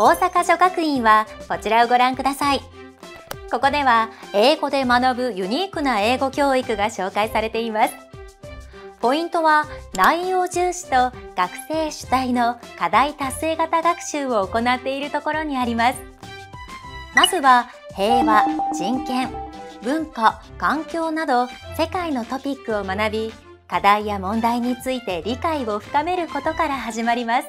大阪女学院はこちらをご覧ください。ここでは英語で学ぶユニークな英語教育が紹介されています。ポイントは内容重視と学生主体の課題達成型学習を行っているところにあります。まずは平和、人権、文化、環境など世界のトピックを学び、課題や問題について理解を深めることから始まります。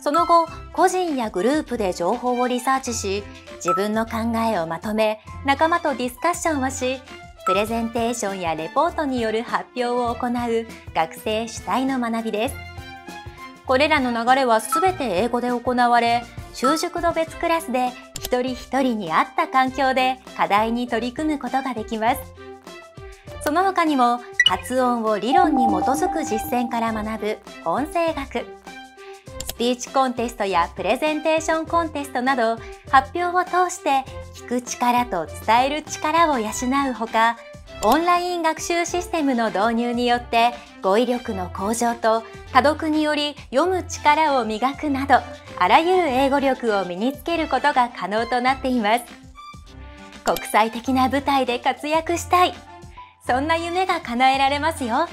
その後、個人やグループで情報をリサーチし、自分の考えをまとめ、仲間とディスカッションをし、プレゼンテーションやレポートによる発表を行う学生主体の学びです。これらの流れは全て英語で行われ、習熟度別クラスで一人一人に合った環境で課題に取り組むことができます。その他にも発音を理論に基づく実践から学ぶ音声学、スピーチコンテストやプレゼンテーションコンテストなど発表を通して聞く力と伝える力を養うほか、オンライン学習システムの導入によって語彙力の向上と多読により読む力を磨くなどあらゆる英語力を身につけることが可能となっています。国際的な舞台で活躍したい。そんな夢が叶えられますよ。